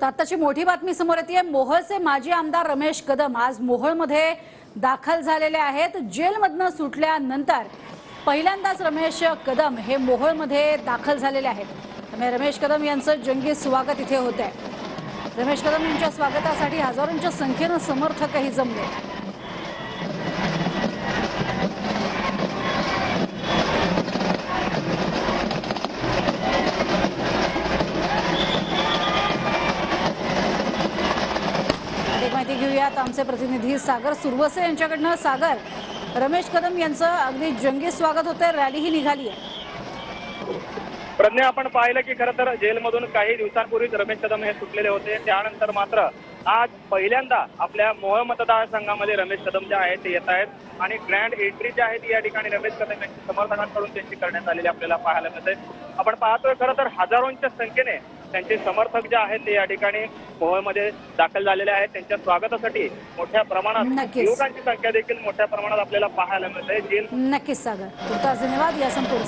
तर आत्ताची मोठी बातमी समोर येते. मोहळचे माजी आमदार रमेश कदम आज मोहळमध्ये दाखल झालेले आहेत. जेलमधनं सुटल्यानंतर पहिल्यांदाच रमेश कदम हे मोहोळमध्ये दाखल झालेले आहेत. त्यामुळे रमेश कदम यांचं जंगी स्वागत इथे होत आहे रमेश कदम यांच्या स्वागतासाठी हजारोंच्या संख्येनं समर्थकही जमले. घेऊयात आमचे प्रतिनिधी सागर सुरवसे यांच्याकडनं. सागर रमेश कदम यांचं अगदी जंगी स्वागत होतंय. रॅलीही निघाली आहे. प्रज्ञा आपण पाहिलं की खरं तर जेलमधून काही दिवसांपूर्वीच रमेश कदम हे सुटलेले होते. त्यानंतर मात्र आज पहिल्यांदा आपल्या मोह मतदारसंघामध्ये रमेश कदम जे आहेत ते येत आहेत. आणि ग्रँड एंट्री जी आहे ती या ठिकाणी रमेश कदम यांच्या समर्थकांकडून त्यांची करण्यात आलेली आपल्याला पाहायला मिळते. आपण पाहतोय खरं तर हजारोंच्या संख्येने त्यांचे समर्थक जे आहेत ते या ठिकाणी मोहोळमध्ये दाखल झालेले आहेत. त्यांच्या स्वागतासाठी मोठ्या प्रमाणात. युवकांची संख्या देखील मोठ्या प्रमाणात आपल्याला पाहायला मिळते. जेल नक्कीच सागर. धन्यवाद. या संपूर्ण